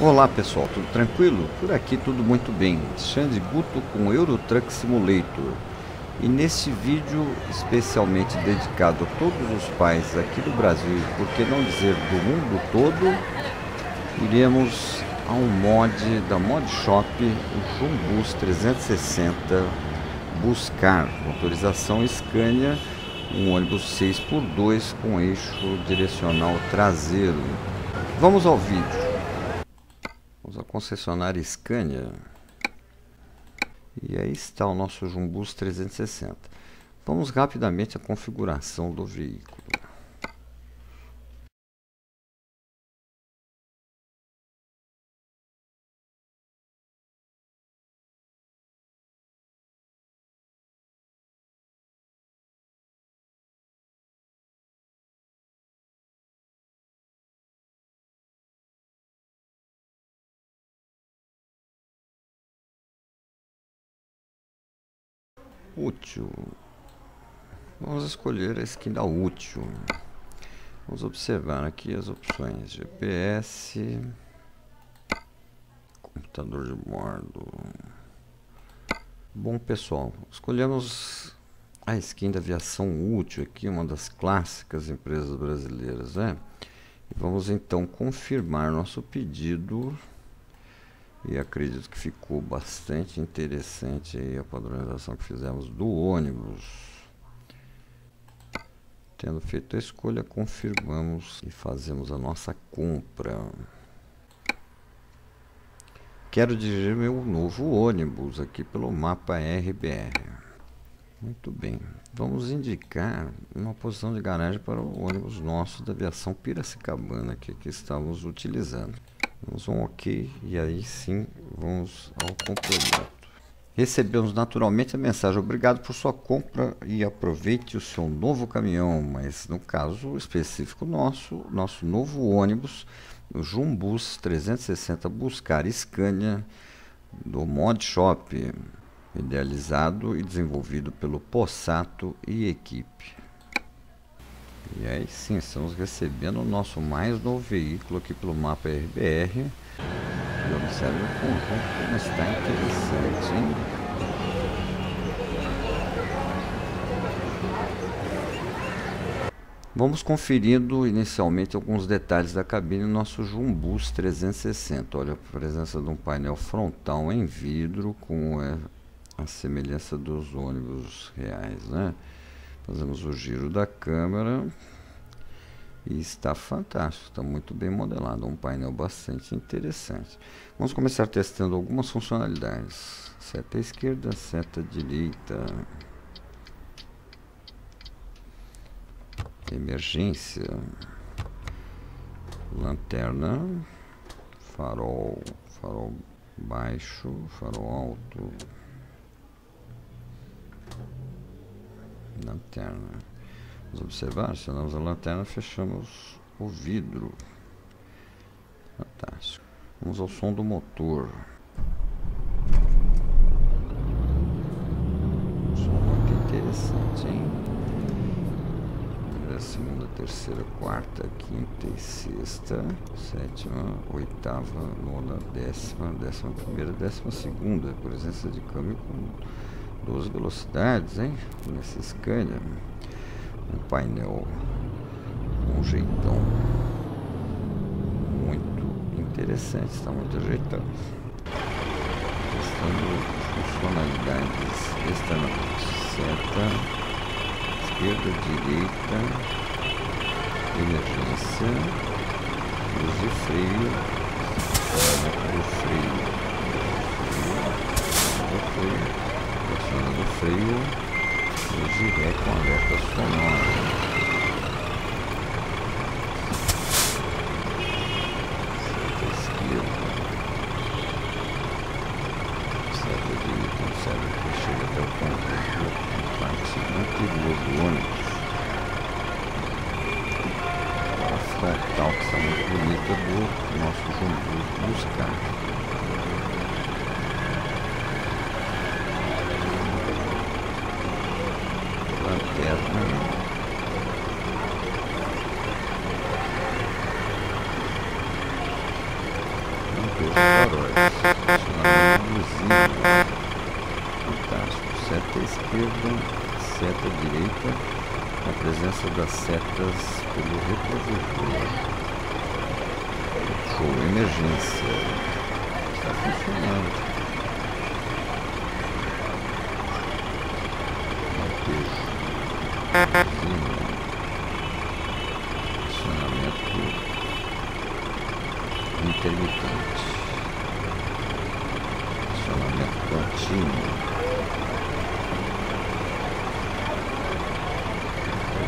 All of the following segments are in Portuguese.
Olá pessoal, tudo tranquilo? Por aqui tudo muito bem. Xande Guto com Euro Truck Simulator. E nesse vídeo especialmente dedicado a todos os pais aqui do Brasil, por que não dizer do mundo todo, iremos a um mod da Mod Shop, o Jumbus 360 Buscar, motorização Scania, um ônibus 6x2 com eixo direcional traseiro. Vamos ao vídeo. Vamos à concessionária Scania. E aí está o nosso Jumbus 360. Vamos rapidamente à configuração do veículo. Útil. Vamos escolher a skin da útil. Vamos observar aqui as opções. GPS. Computador de bordo. Bom pessoal, escolhemos a skin da aviação útil aqui, uma das clássicas empresas brasileiras, né? Vamos então confirmar nosso pedido e acredito que ficou bastante interessante a padronização que fizemos do ônibus. Tendo feito a escolha, confirmamos e fazemos a nossa compra. Quero dirigir meu novo ônibus aqui pelo mapa RBR. Muito bem, vamos indicar uma posição de garagem para o ônibus nosso da aviação Piracicabana que, que estamos utilizando. Vamos um OK e aí sim vamos ao complemento. Recebemos naturalmente a mensagem obrigado por sua compra e aproveite o seu novo caminhão, mas no caso específico nosso, nosso novo ônibus, o Jumbus 360 Buscar Scania do Mod Shop, idealizado e desenvolvido pelo Possato e equipe. E aí sim, estamos recebendo o nosso mais novo veículo aqui pelo mapa RBR. E observe o conjunto como está interessante, hein? Vamos conferindo inicialmente alguns detalhes da cabine nosso Jumbus 360. Olha a presença de um painel frontal em vidro com é, a semelhança dos ônibus reais, né? Fazemos o giro da câmera e está fantástico, está muito bem modelado, um painel bastante interessante. Vamos começar testando algumas funcionalidades. Seta esquerda, seta direita. Emergência. Lanterna. Farol, farol baixo, farol alto. Lanterna. Vamos observar, acionamos a lanterna, fechamos o vidro. Fantástico. Vamos ao som do motor. Som interessante, segunda, terceira, quarta, quinta e sexta, sétima, oitava, nona, décima, décima primeira, décima segunda. Presença de câmbio com 12 velocidades, hein? Nesse Scania. Um painel um jeitão muito interessante, está muito ajeitado. Testando funcionalidades extremamente seta, esquerda, direita, emergência, luz de freio, do freio, do freio acionando o freio e ré com alerta sonora. Seta esquerda. Seta direita, observa que chega até o ponto da parte anterior do ônibus. A frontal que está muito bonita do nosso Jumbo buscar. seta direita, a presença das setas pelo retrovisor. Show, emergência. Está funcionando. Latejo. Acionamento intermitente. Acionamento contínuo.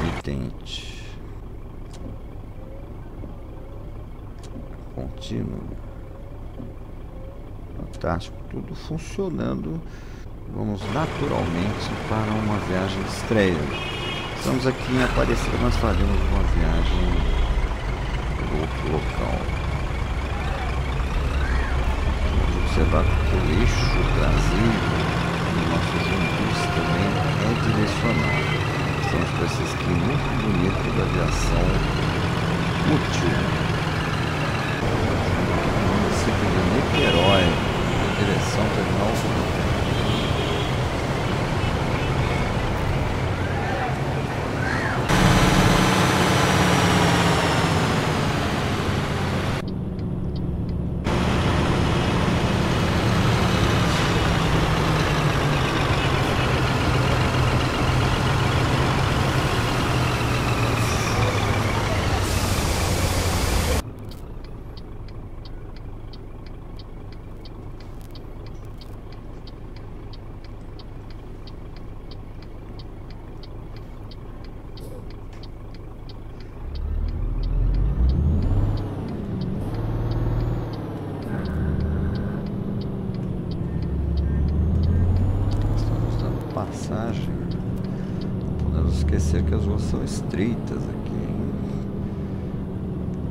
Intermitente. Contínuo. Fantástico, tudo funcionando. Vamos naturalmente para uma viagem estreia. Estamos aqui em Aparecida, mas faremos uma viagem outro local. Que o eixo Brasil no nosso jumbus também é direcionado. Estamos com esse skin muito bonito da aviação útil. Município de Niterói, em direção ao terminal Estamos dando passagem. Podemos esquecer que as ruas são estreitas aqui.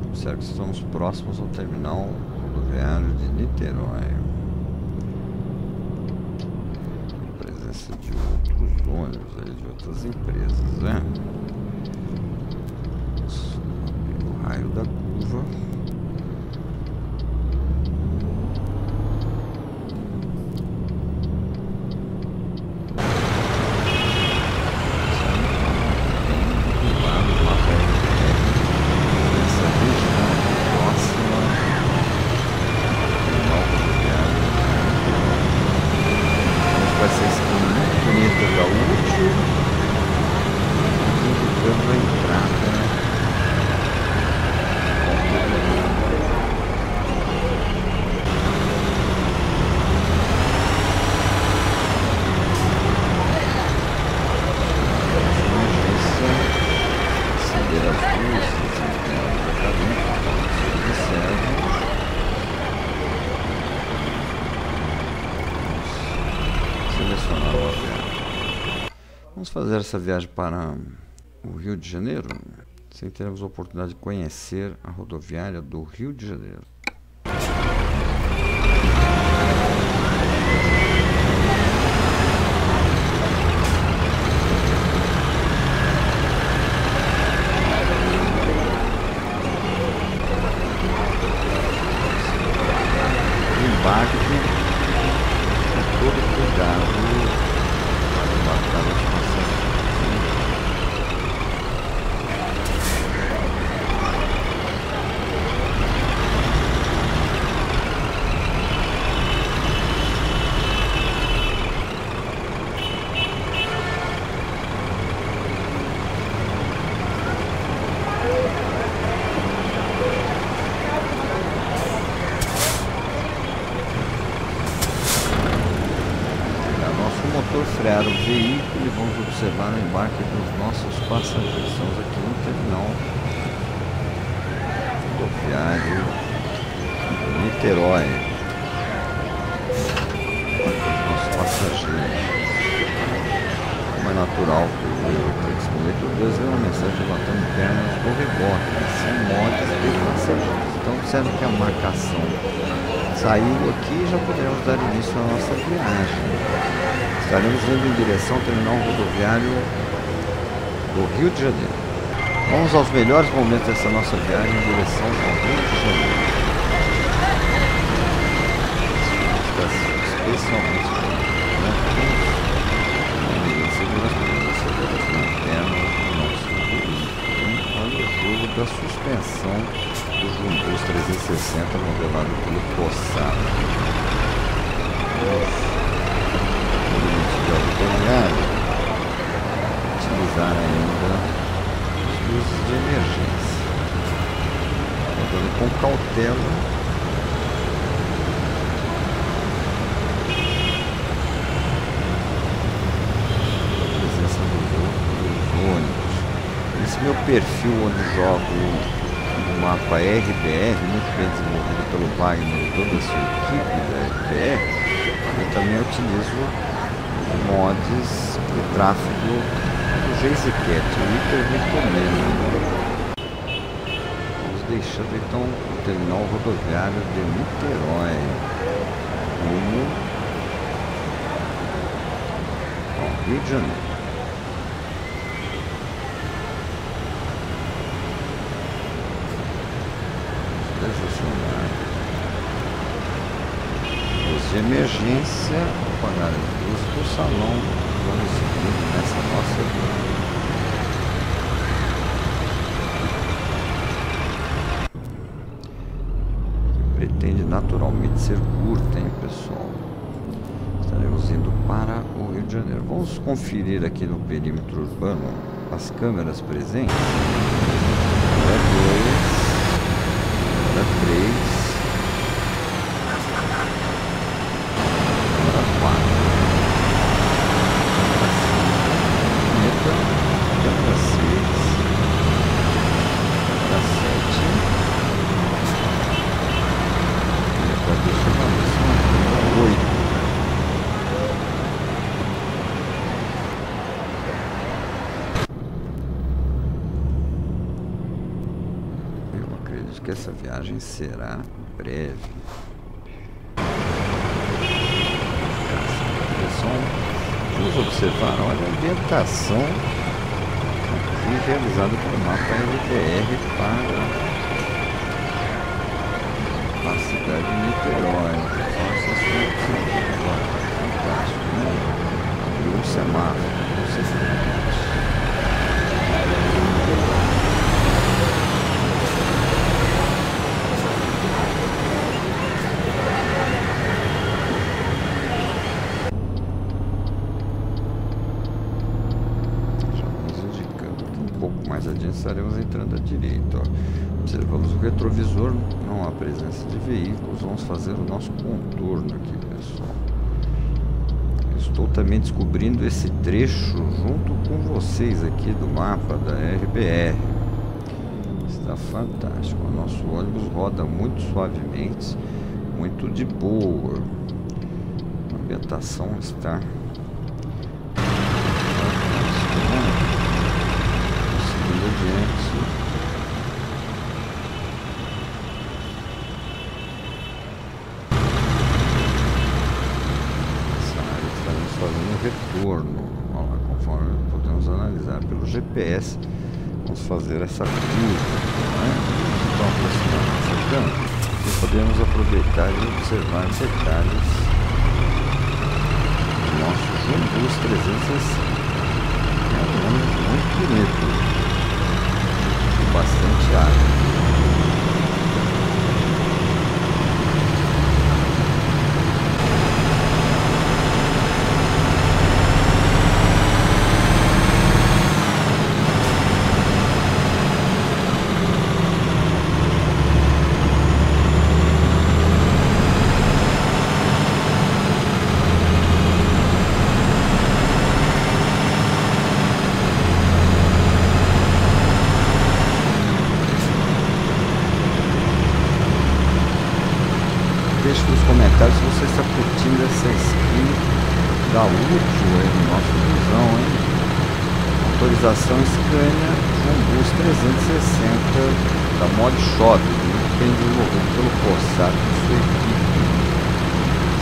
Observe que estamos próximos ao terminal rodoviário de Niterói. Presença de outros ônibus de outras empresas, né? O raio da curva. Acender as luzes, observam. Selecionar uma viagem. Vamos fazer essa viagem para o Rio de Janeiro, sem termos a oportunidade de conhecer a rodoviária do Rio de Janeiro. embarque com todo cuidado para embarcar os passageiros. É o nosso motor frear o veículo e vamos observar o embarque dos nossos passageiros. Estamos aqui no terminal rodoviário de Niterói. Os nossos passageiros. Como é natural que o 382 dê uma mensagem levantando pernas do rebote, sem motos de passageiros. Então observe que a marcação saiu aqui e já poderemos dar início à nossa viagem. Estaremos indo em direção ao terminal rodoviário do Rio de Janeiro. Vamos aos melhores momentos dessa nossa viagem em direção ao Rio de Janeiro. Especialmente da suspensão do Jumbus 360 modelado pelo Poçar. Jogo no mapa RBR, muito bem desenvolvido pelo Wagner e toda a sua equipe da RBR, eu também utilizo mods para o tráfego do GZCat, o Iter recomendo. Vamos deixando então o terminal rodoviário de Niterói como Rio de Janeiro. De emergência, apagar as luzes do salão, vamos seguindo nessa nossa vida. Pretende naturalmente ser curta, hein, pessoal? Estaremos indo para o Rio de Janeiro. Vamos conferir aqui no perímetro urbano as câmeras presentes. Câmera 2, câmera 3. Será breve. Vamos observar, olha a ambientação realizada pelo mapa LTR para a cidade de Niterói. Nossa, fantástico, né? Abriu um semáforo, você estaremos entrando à direita. Ó. Observamos o retrovisor, não há presença de veículos. Vamos fazer o nosso contorno aqui, pessoal. Estou também descobrindo esse trecho junto com vocês aqui do mapa da RBR. Está fantástico. O nosso ônibus roda muito suavemente, muito de boa. A ambientação está adiante. Essa área estamos fazendo retorno. Lá, conforme podemos analisar pelo GPS, vamos fazer essa curva. Né? Então, aproximando essa e podemos aproveitar e observar detalhes do nosso Jumbus 360. É um muito bonito bastante água. comentários se você está curtindo essa skin da útil aí no nosso busão, hein? Autorização Scania Bus 360 da Mod Shop, muito bem desenvolvido pelo Corsato e sua equipe.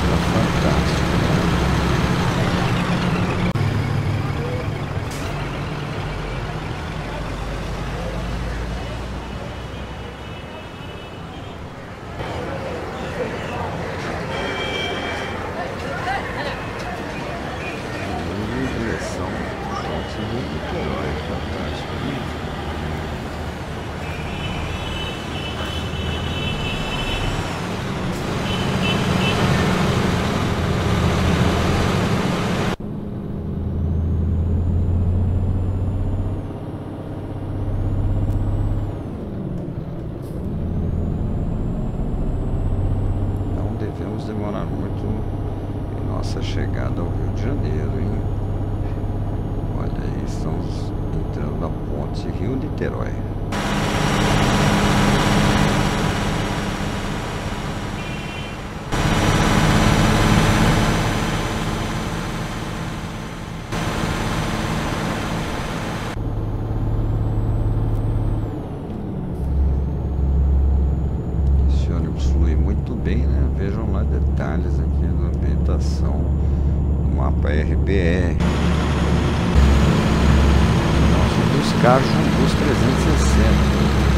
Está fantástico. BR. Nossa, dos carros dos 360.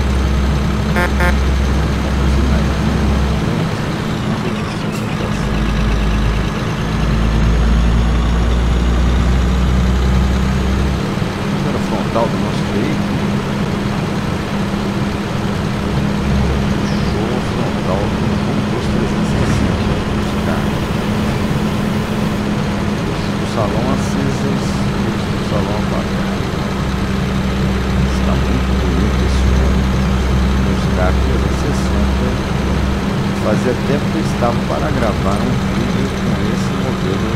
Tempo que estava para gravar um vídeo com esse modelo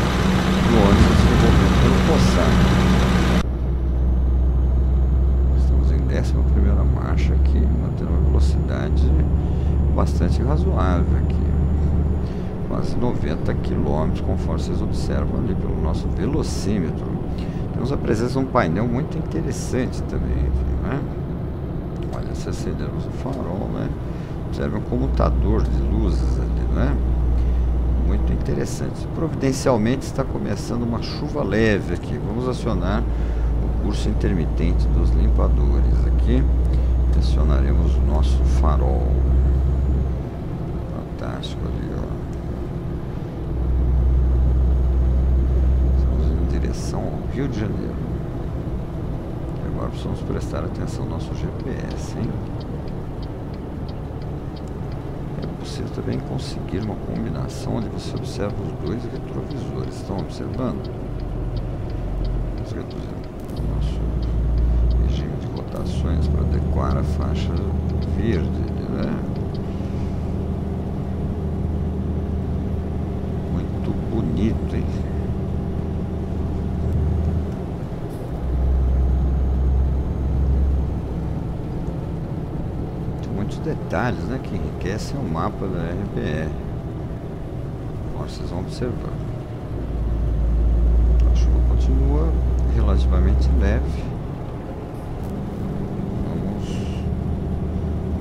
do ônibus desenvolvido pelo Estamos em 11 marcha aqui, mantendo uma velocidade bastante razoável aqui. Quase 90 km, conforme vocês observam ali pelo nosso velocímetro. Temos a presença de um painel muito interessante também, né? Olha, se acendemos o farol, né? Observe um comutador de luzes ali, né? Muito interessante. Providencialmente está começando uma chuva leve aqui. Vamos acionar o curso intermitente dos limpadores aqui. Acionaremos o nosso farol. Fantástico ali, ó. Estamos em direção ao Rio de Janeiro. Agora precisamos prestar atenção no nosso GPS, hein? Possível também conseguir uma combinação onde você observa os dois retrovisores. Estão observando? Vamos reduzir o nosso regime de rotações para adequar a faixa verde, né? Muito bonito, hein? Detalhes né, que enriquecem o mapa da RBR. Vocês vão observar. A chuva continua relativamente leve. Vamos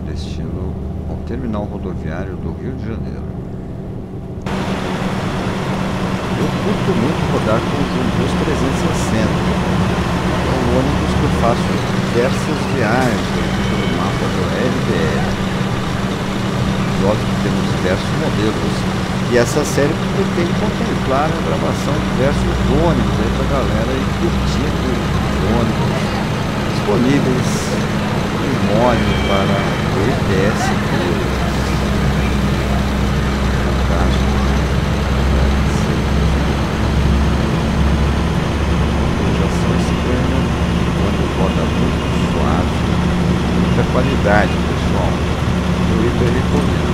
destino ao terminal rodoviário do Rio de Janeiro. Eu curto muito rodar com o Jumbus 360. É um ônibus que eu faço diversas viagens do RBR. Que temos diversos modelos. E essa série pretende contemplar a gravação de diversos ônibus aí para a galera ir curtindo ônibus disponíveis em móvel para o ETS Fantástico. Projeção externa, quando roda muito suave muita qualidade, pessoal. Eu hiper recomendo.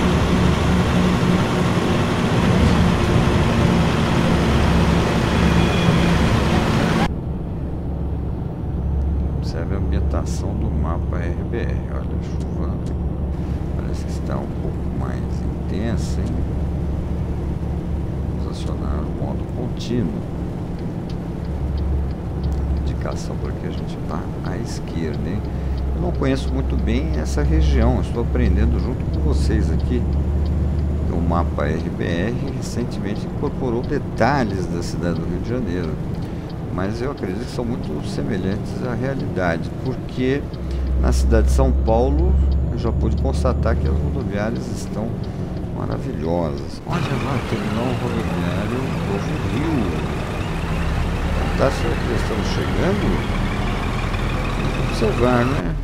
Observe a ambientação do mapa RBR. Olha a chuva. Parece que está um pouco mais intensa, hein? Vamos acionar o modo contínuo. Indicação porque a gente está à esquerda, hein? Eu não conheço muito bem essa região, estou aprendendo junto com vocês aqui. O mapa RBR recentemente incorporou detalhes da cidade do Rio de Janeiro, mas eu acredito que são muito semelhantes à realidade, porque na cidade de São Paulo eu já pude constatar que as rodoviárias estão maravilhosas. Olha lá, terminal rodoviário do Rio. Tá, será que estamos chegando? Vamos observar, né?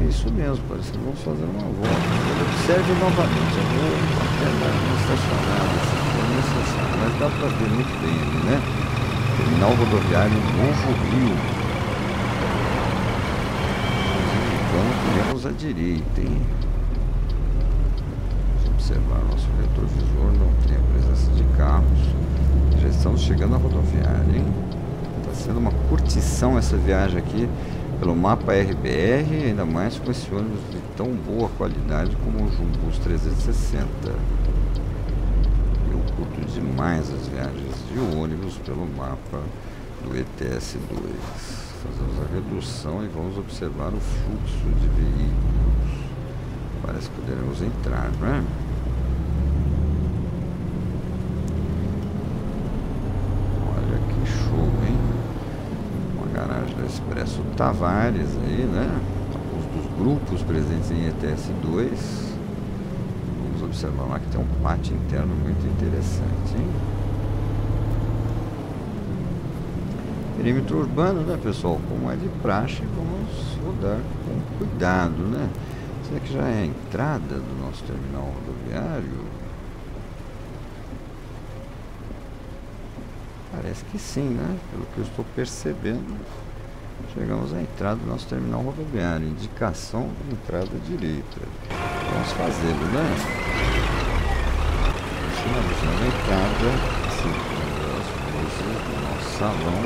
É isso mesmo, parece que vamos fazer uma volta. Observe novamente, eu vou até dar uma estacionada necessário, mas dá para ver muito bem ali, né? Terminal rodoviário Novo Rio. Então, temos à direita, hein? Vamos observar nosso retrovisor, não tem a presença de carros. estamos chegando à rodoviária, hein? Tá sendo uma curtição essa viagem aqui pelo mapa RBR, ainda mais com esse ônibus de tão boa qualidade como o Jumbus 360. Eu curto demais as viagens de ônibus pelo mapa do ETS-2. Fazemos a redução e vamos observar o fluxo de veículos. Parece que poderemos entrar, não é? Tavares aí, né? Alguns dos grupos presentes em ETS2. Vamos observar lá que tem um pátio interno muito interessante, hein? Perímetro urbano, né, pessoal? Como é de praxe, vamos rodar com cuidado, né? Será que já é a entrada do nosso terminal rodoviário? Parece que sim, né? Pelo que eu estou percebendo. Chegamos à entrada do nosso terminal rodoviário. Indicação de entrada direita. Vamos fazê-lo, né? Finalizando a entrada, seguindo as coisas do nosso salão.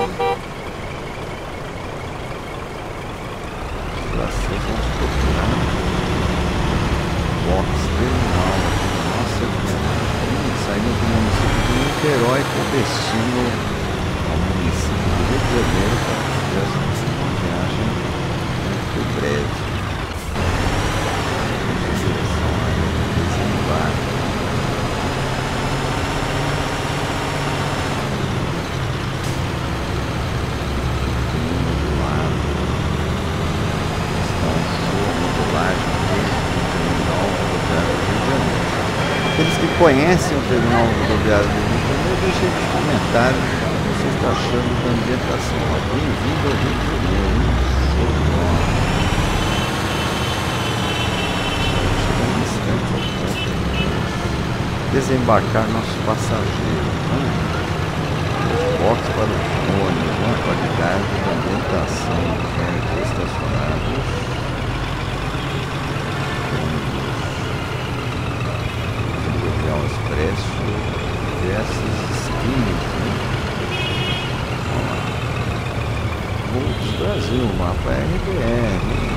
Já sei, vamos procurar box terminal nossa viagem. Saindo do município de Niterói com destino ao município do Rio de Janeiro para muito breve. Aqueles que conhecem o terminal rodoviário do Rio de Janeiro, deixem nos comentários o que você está achando da ambientação. Bem-vindo ao Rio de Janeiro. Desembarcar nossos passageiros. Né? Os boxes para os ônibus, né? qualidade da ambientação dos ônibus estacionados. Rodovial Expresso, diversas esquinas. Volts Brasil, mapa RBR.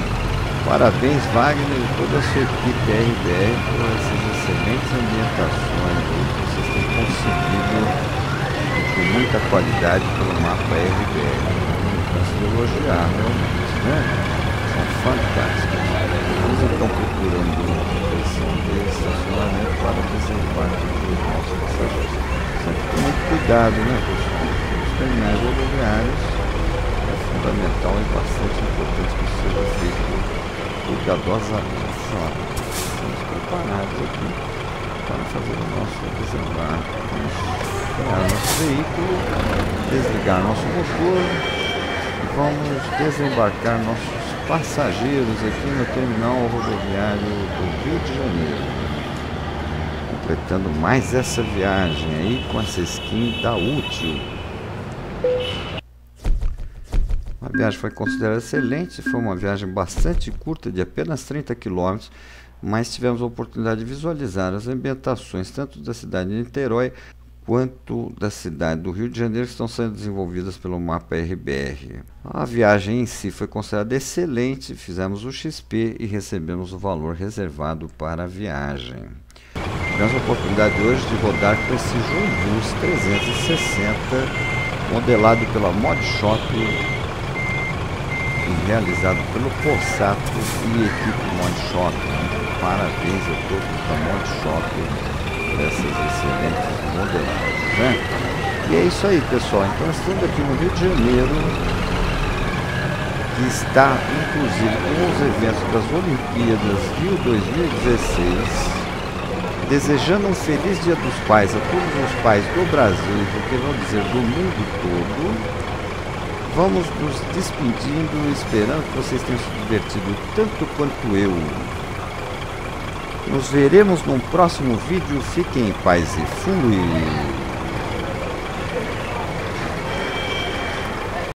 Parabéns, Wagner e toda a sua equipe RBR por essas excelentes ambientações que vocês têm conseguido com muita qualidade pelo mapa RBR. Não canso de elogiar, realmente, né? São fantásticos. Estamos então procurando uma proteção de estacionamento para desembarque dos nossos passageiros. Sempre com muito cuidado, né? Os terminais rodoviários é fundamental e bastante importante que seja feito cuidadosamente, sabe? Estamos preparados aqui para fazer o nosso desembarque. Vamos pegar nosso veículo, desligar nosso motor e vamos desembarcar nossos passageiros aqui no terminal rodoviário do Rio de Janeiro. Completando mais essa viagem aí com essa skin da Útil. Viagem foi considerada excelente, foi uma viagem bastante curta, de apenas 30 quilômetros, mas tivemos a oportunidade de visualizar as ambientações tanto da cidade de Niterói quanto da cidade do Rio de Janeiro que estão sendo desenvolvidas pelo mapa RBR. A viagem em si foi considerada excelente, fizemos o XP e recebemos o valor reservado para a viagem. Tivemos a oportunidade hoje de rodar com esse Jumbus 360 modelado pela Mod Shop realizado pelo Possato e equipe Mod Shop. Parabéns a todos da Mod Shop por essas excelentes modelagens. Né? E é isso aí, pessoal. Então, estamos aqui no Rio de Janeiro, que está inclusive com os eventos das Olimpíadas Rio 2016 desejando um feliz Dia dos Pais a todos os pais do Brasil e, por que não dizer, do mundo todo vamos nos despedindo, esperando que vocês tenham se divertido tanto quanto eu. Nos veremos num próximo vídeo. Fiquem em paz e fui!